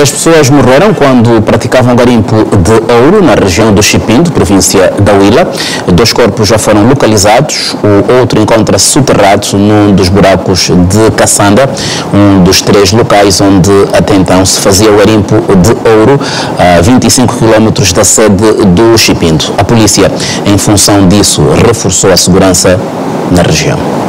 Três pessoas morreram quando praticavam garimpo de ouro na região do Chipindo, província da Huila. Dois corpos já foram localizados, o outro encontra-se soterrado num dos buracos de Caçanda, um dos três locais onde até então se fazia o garimpo de ouro a 25 quilómetros da sede do Chipindo. A polícia, em função disso, reforçou a segurança na região.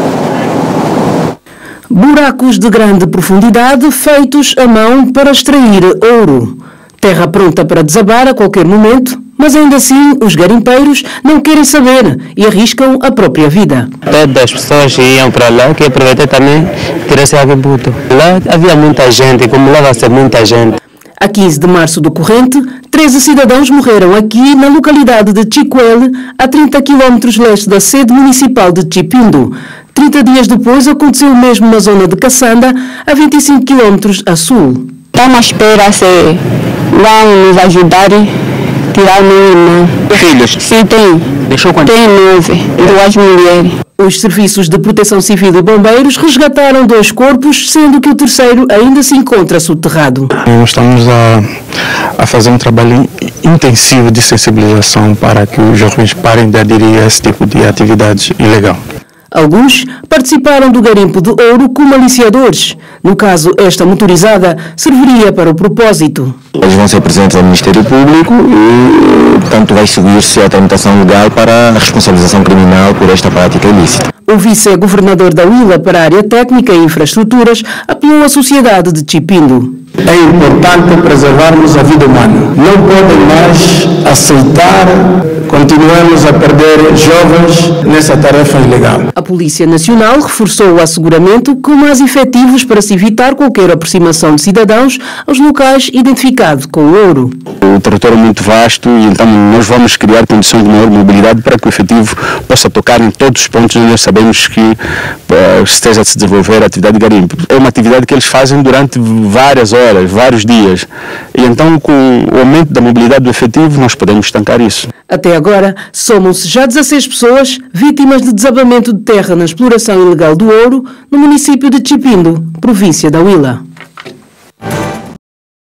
Buracos de grande profundidade feitos à mão para extrair ouro. Terra pronta para desabar a qualquer momento, mas ainda assim os garimpeiros não querem saber e arriscam a própria vida. Todas as pessoas iam para lá, que aproveitar também tirar esse agributo. Lá havia muita gente, como lá vai ser muita gente. A 15 de março do corrente, 13 cidadãos morreram aqui na localidade de Chicoele, a 30 quilómetros leste da sede municipal de Chipindo. 30 dias depois aconteceu o mesmo na zona de Caçanda, a 25 quilómetros a sul. Estamos à espera se vão nos ajudar tirar meu irmão. Filhos? Sim, tem. Deixou quantos? Tem nove, duas mulheres. Os serviços de proteção civil e bombeiros resgataram dois corpos, sendo que o terceiro ainda se encontra soterrado. Nós estamos a, a fazer um trabalho intensivo de sensibilização para que os jovens parem de aderir a esse tipo de atividade ilegal. Alguns participaram do garimpo de ouro como aliciadores. No caso, esta motorizada serviria para o propósito. Eles vão ser presentes ao Ministério Público e, portanto, vai seguir-se a tramitação legal para a responsabilização criminal por esta prática ilícita. O vice-governador da Huila para a área técnica e infraestruturas apelou à sociedade de Chipindo. É importante preservarmos a vida humana. Não podem mais aceitar continuamos a perder jovens nessa tarefa ilegal. A Polícia Nacional reforçou o asseguramento com mais efetivos para se evitar qualquer aproximação de cidadãos aos locais identificados com o ouro. O território é muito vasto e então nós vamos criar condições de maior mobilidade para que o efetivo possa tocar em todos os pontos onde nós sabemos que uh, esteja a se desenvolver a atividade de garimpo. É uma atividade que eles fazem durante várias horas, vários dias. E então com o aumento da mobilidade do efetivo nós podemos estancar isso. Até agora, somam-se já 16 pessoas vítimas de desabamento de terra na exploração ilegal do ouro no município de Chipindo, província da Huila.